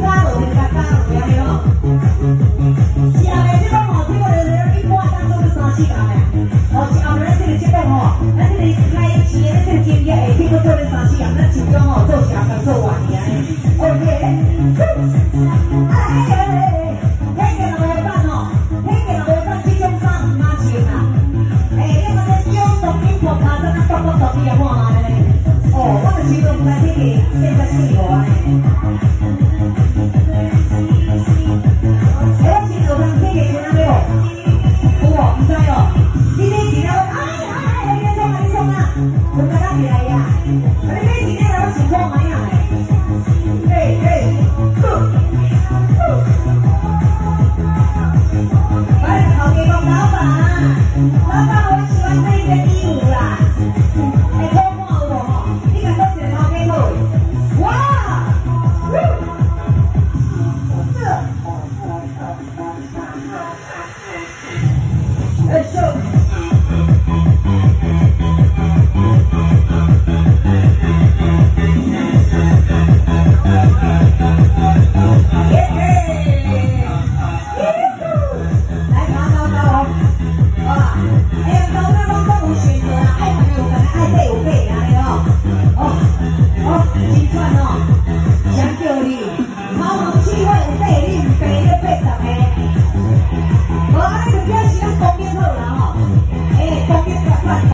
加了，哦。是啊，你讲吼，你。你看，卡。我。老板，老板，我喜欢这一件衣服。特了好